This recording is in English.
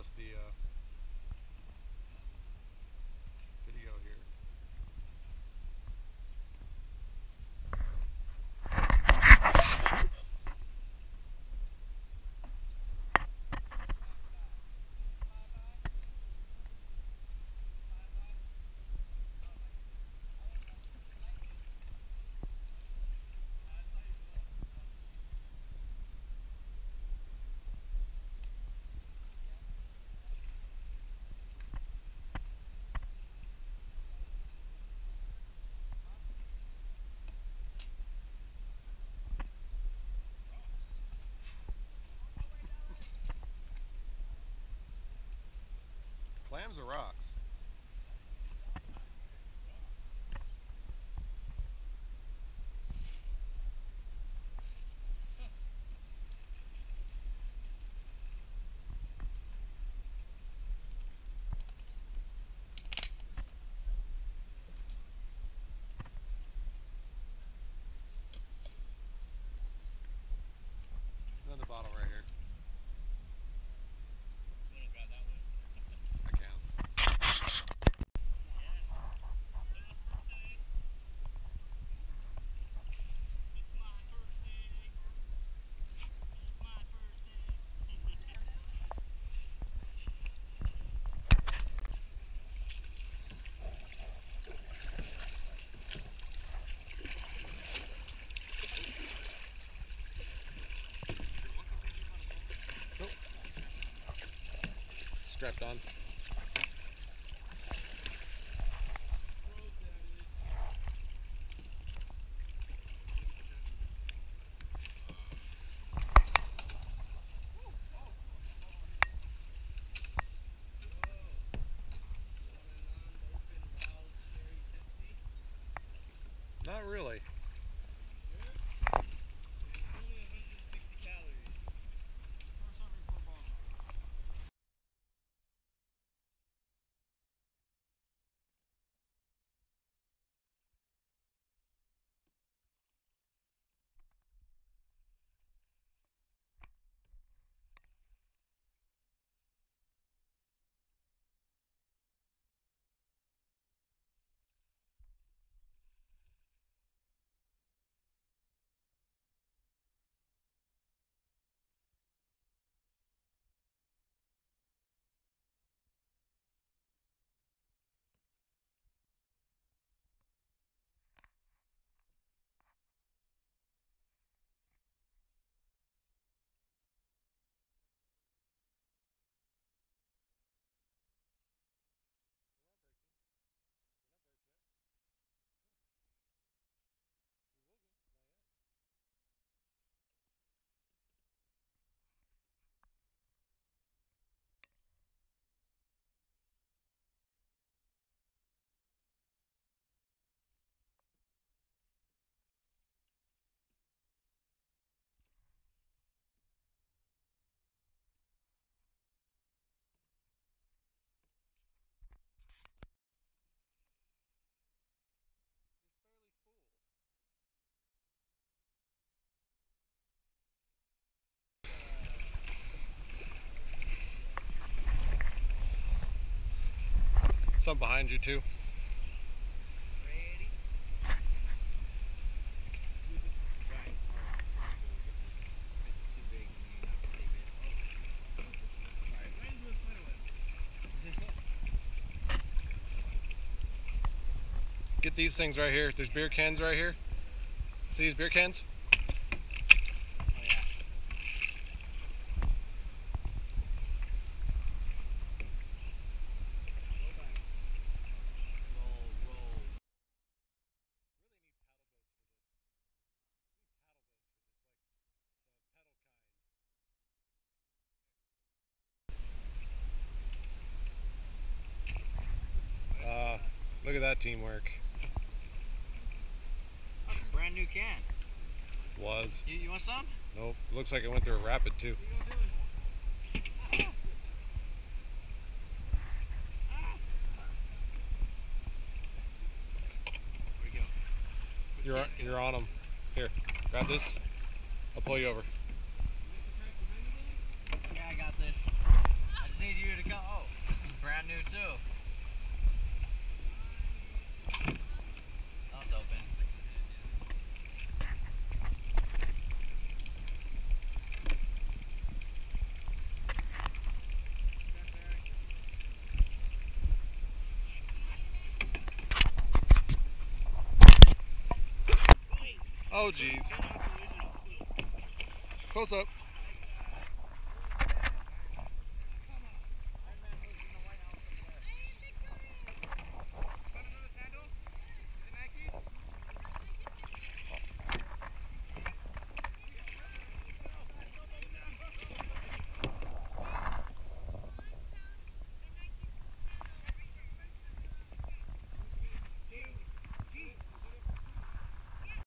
adjust the uh, Clams or rocks? Another bottle right here. I can. Strapped on. Some behind you too. Get these things right here. There's beer cans right here. See these beer cans? Look at that teamwork. That's a brand new can. Was. You, you want some? Nope. Looks like it went through a rapid too. Where'd he go? Which You're can's you're on them. Here, grab this. I'll pull you over. Yeah, I got this. I just need you oh, Oh, jeez. Close up.